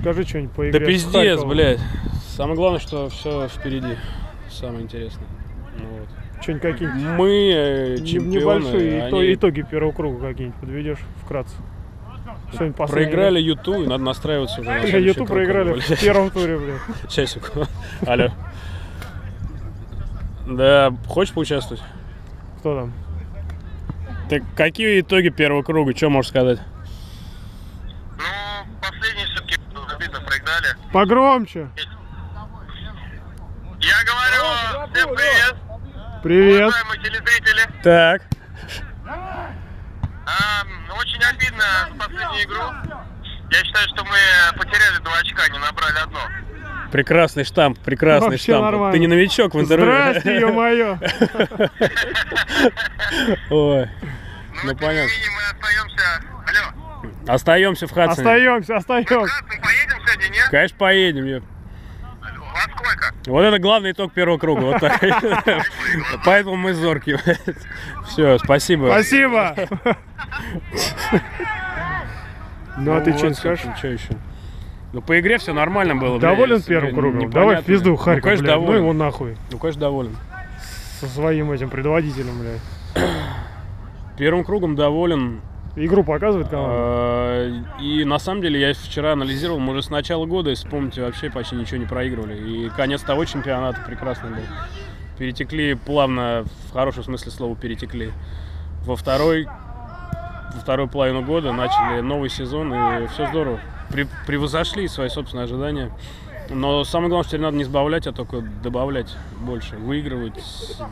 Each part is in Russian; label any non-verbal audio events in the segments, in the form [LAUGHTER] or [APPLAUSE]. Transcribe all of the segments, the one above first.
Скажи что-нибудь по игре. Да пиздец, блядь. Самое главное, что все впереди. Самое интересное. Ну вот. Что-нибудь какие-нибудь Мы э, чемпионы, небольшие они итоги первого круга какие-нибудь подведешь вкратце. Проиграли Юту, и надо настраиваться уже круг, проиграли блядь. в первом туре, блядь. [LAUGHS] Часик. Алло. Да, хочешь поучаствовать? Кто там? Так какие итоги первого круга? Что можешь сказать? Ну, последний все-таки проиграли. Погромче. Я говорю, всем привет, Привет. уважаемые телезрители. Так. А, очень обидно последнюю игру. Я считаю, что мы потеряли два очка, не набрали одно. Прекрасный штамп, прекрасный Вообще штамп. нормально. Ты не новичок в интервью. Здрасте, ё-моё. [LAUGHS] Ой. Ну, Ну, понятно. мы остаемся... Алло, Остаемся в Хадсоне. Остаемся, остаемся. Поедем нет? Конечно, поедем. ё. Во сколько? Вот это главный итог первого круга. Вот так. [LAUGHS] Поэтому мы зоркие. Все, спасибо. Спасибо. [LAUGHS] Ну а ты что вот, скажешь? Что еще? Ну, по игре все нормально было. Доволен первым кругом? Давай в пизду Ну, Харьков, конечно, блядь. Ну доволен. его нахуй. Ну, конечно, доволен. Со своим этим предводителем, блядь. Первым кругом доволен. Игру показывает команда? Э, И на самом деле я вчера анализировал, мы уже с начала года, если помните, вообще почти ничего не проигрывали. И конец того чемпионата прекрасный был. Перетекли плавно, в хорошем смысле слова перетекли. Во второй, во вторую половину года начали новый сезон, и все здорово. При- превозошли свои собственные ожидания. Но самое главное, что теперь надо не сбавлять, а только добавлять больше. Выигрывать,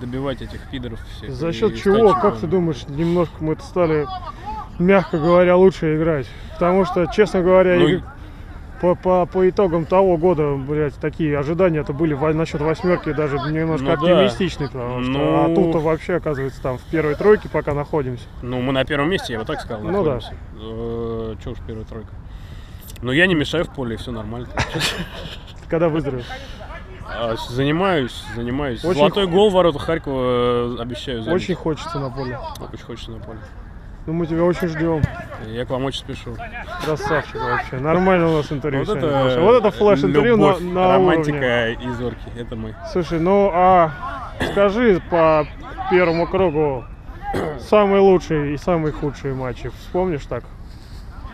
добивать этих пидоров всех. За счет чего, как ты думаешь, немножко мы это стали, мягко говоря, лучше играть? Потому что, честно говоря, Ну, по, по, по итогам того года, блядь, такие ожидания-то были во- насчет восьмерки даже немножко Ну да. оптимистичные, потому что Ну. а тут вообще, оказывается, там в первой тройке пока находимся. Ну, мы на первом месте, я бы так сказал. Ну да. Э, Чё уж первая тройка. Но я не мешаю в поле, все нормально. [LAUGHS] Когда выздоровеешь. А, Занимаюсь, занимаюсь. Очень Золотой гол в воротах Харькова э, обещаю забить. Очень хочется на поле. Очень хочется на поле. Ну, мы тебя очень ждем. Я к вам очень спешу. Красавчик вообще. Нормально у нас интервью Вот сегодня это. Вот это флеш-интервью на, на романтика уровне. и зорки. Это мы. Слушай, ну а скажи по первому кругу самые лучшие и самые худшие матчи. Вспомнишь так?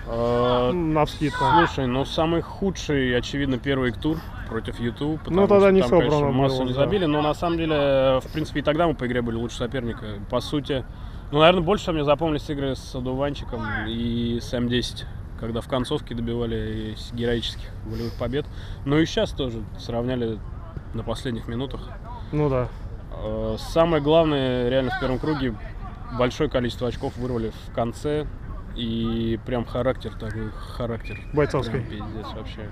Э, На вскидку. Слушай, ну самый худший, очевидно, первый тур против YouTube. Ну, тогда не там, собрано конечно, массу не забили, но на самом деле, в принципе, и тогда мы по игре были лучше соперника. По сути, ну, наверное, больше мне запомнились игры с Адуванчиком и с М10, когда в концовке добивали героических волевых побед. Ну и сейчас тоже сравняли на последних минутах. Ну да. Э, Самое главное, реально, в первом круге большое количество очков вырвали в конце. И прям характер такой, характер. Бойцовский. Прям пиздец вообще.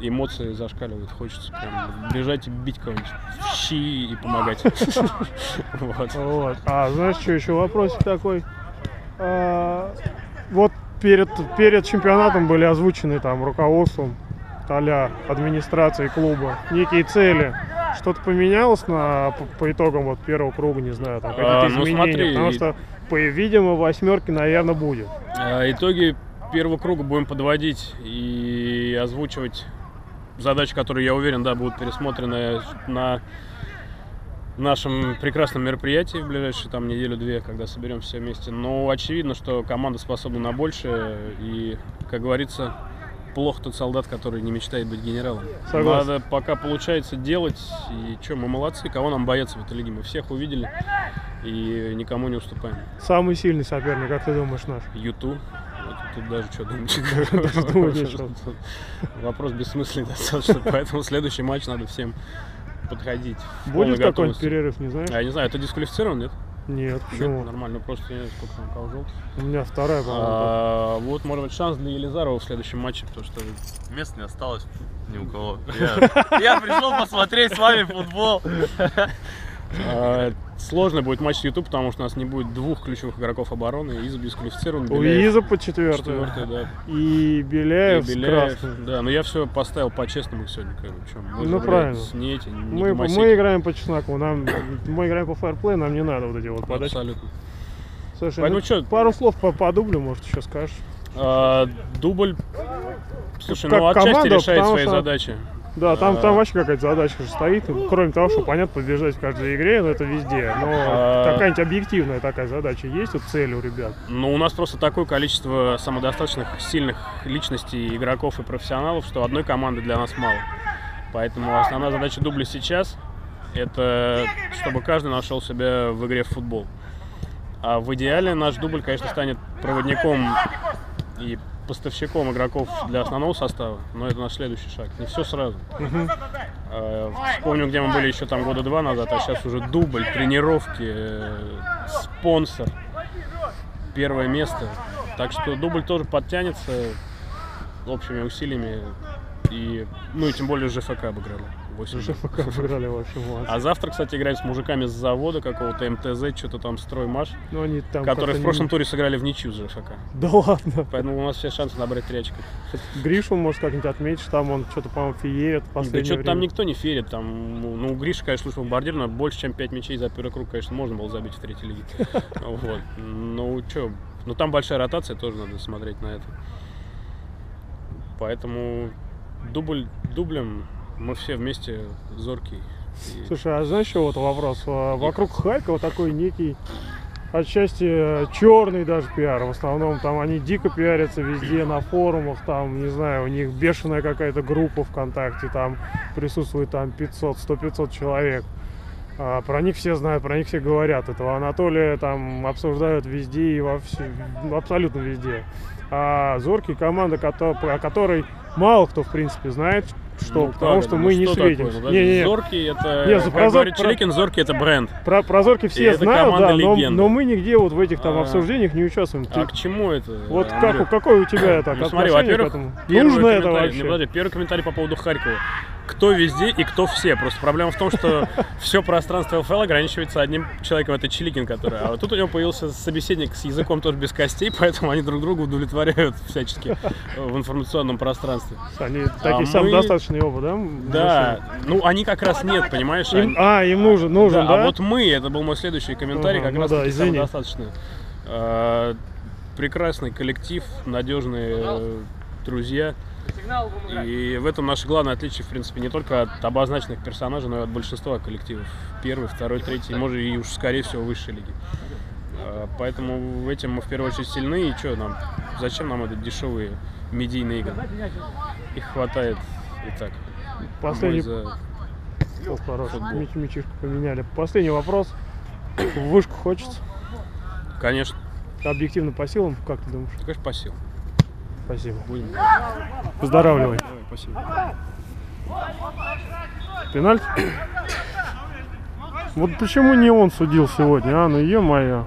Эмоции зашкаливают, хочется прям бежать и бить кого-нибудь в щи и помогать. [LAUGHS] Вот. А знаешь, что еще вопросик такой? А, вот перед, перед чемпионатом были озвучены там руководством а администрации клуба некие цели. Что-то поменялось на, по, по итогам вот первого круга, не знаю, там какие-то А, ну изменения? смотри, Потому что, по, видимо, восьмерки, наверное, будет. А, Итоги первого круга будем подводить и озвучивать задачи, которые, я уверен, да, будут пересмотрены на нашем прекрасном мероприятии в ближайшие там неделю-две, когда соберемся все вместе. Но очевидно, что команда способна на большее. И, как говорится, плохо тот солдат, который не мечтает быть генералом. Согласен. Надо пока получается делать. И что, мы молодцы. Кого нам бояться в этой лиге? Мы всех увидели и никому не уступаем. Самый сильный соперник, как ты думаешь, наш? Юту. Тут даже что думать. Вопрос бессмысленный достаточно, поэтому следующий матч надо всем подходить. Будет какой-нибудь перерыв, не знаешь? А, Я не знаю, это дисквалифицирован, нет? Нет, Нет, почему? Нормально, просто не знаю, сколько там кого желтых. У меня вторая, по-моему. А, Вот, может быть, шанс для Елизарова в следующем матче, потому что Мест не осталось ни у кого. Я, я пришел посмотреть с вами футбол. [LAUGHS] сложно будет матч с YouTube, потому что у нас не будет двух ключевых игроков обороны. Иза дисквалифицирован, У Иза по четвертую. четвертый, да. И Беляев, И Беляев, да, но я все поставил по-честному сегодня, как бы, мы Ну, же, правильно. не Мы, гомосеки. мы играем по чесноку, нам, мы играем по фэрплею, нам не надо вот эти вот подачи. Абсолютно. Слушай, Поэтому ну, чё? пару слов по, по дублю, может, еще скажешь? А, дубль Слушай, как ну отчасти команда, решает свои что- задачи. Да, там, А. там вообще какая-то задача же стоит. Кроме того, что, понятно, побежать в каждой игре, но это везде. Но А. какая-нибудь объективная такая задача есть, вот цель у ребят. Ну, у нас просто такое количество самодостаточных, сильных личностей, игроков и профессионалов, что одной команды для нас мало. Поэтому основная задача дубля сейчас – это чтобы каждый нашел себя в игре в футбол. А в идеале наш дубль, конечно, станет проводником и поставщиком игроков для основного состава, но это наш следующий шаг. Не все сразу. Э, Вспомню, где мы были еще там года два назад, а сейчас уже дубль, тренировки, э, спонсор, первое место. Так что дубль тоже подтянется общими усилиями. И, ну и тем более ЖФК обыграли. 8 Уже пока выиграли вообще молодцы. А завтра, кстати, играем с мужиками с завода какого-то МТЗ, что-то там строймаш, Но они там которые в прошлом не- туре сыграли в ничью с ЖФК. Да ладно. Поэтому у нас все шансы набрать три очка. Гришу, может, как-нибудь отметишь, там он что-то, по-моему, феерит в Да последнее что-то там никто не ферит. Там, ну, ну, Гриша, конечно, слушал бомбардир, но больше, чем 5 мячей за первый круг, конечно, можно было забить в третьей лиге. [LAUGHS] Вот. Ну, что, ну там большая ротация, тоже надо смотреть на это. Поэтому дубль дублем мы все вместе зоркие. И- Слушай, а знаешь, что вот вопрос? А, Вокруг Харькова такой некий отчасти черный даже пиар. В основном там они дико пиарятся везде на форумах, там, не знаю, у них бешеная какая-то группа ВКонтакте, там присутствует там 500, 100-500 человек. А, про них все знают, про них все говорят. Этого Анатолия там обсуждают везде и во все, абсолютно везде. А Зоркий команда, о которой мало кто, в принципе, знает, что, Ну, потому что это? мы Ну, не что такое? Ну, Не-не-не. Зоркий это, Не, за- как про Зор- говорит про- Челикин, Зоркий это бренд. Про прозорки все это знают, да, но, но мы нигде вот в этих там А. обсуждениях не участвуем. Ты- А к чему это? вот Андрей? как, какой у тебя так Ну, смотри, во-первых, Нужно это вообще? Не, подожди, первый комментарий по поводу Харькова. Кто везде и кто все. Просто проблема в том, что [LAUGHS] все пространство ЛФЛ ограничивается одним человеком, это Чиликин, который. А вот тут у него появился собеседник с языком тоже без костей, [LAUGHS] поэтому они друг друга удовлетворяют всячески в информационном пространстве. Они такие мы- самодостаточные оба, да? Да, ну они как раз нет, понимаешь? Им- они- а, им нужен, нужен, Да, да? А вот мы, это был мой следующий комментарий, Ага, как ну раз да, самодостаточный. А, Прекрасный коллектив, надежные друзья. И в этом наше главное отличие, в принципе, не только от обозначенных персонажей, но и от большинства коллективов. Первый, второй, третий, может и уж скорее всего высшей лиги. А, Поэтому в этим мы в первую очередь сильны. И что нам? Зачем нам это дешевые медийные игры? Их хватает и так. Последний... За- О, хорош, мячишку поменяли. Последний вопрос. В вышку хочется? Конечно, Объективно по силам, как ты думаешь? конечно, по силам. Спасибо. Будем. Выздоравливай. Давай, спасибо. Пенальти? Вот почему не он судил сегодня, а? Ну, ё-моё.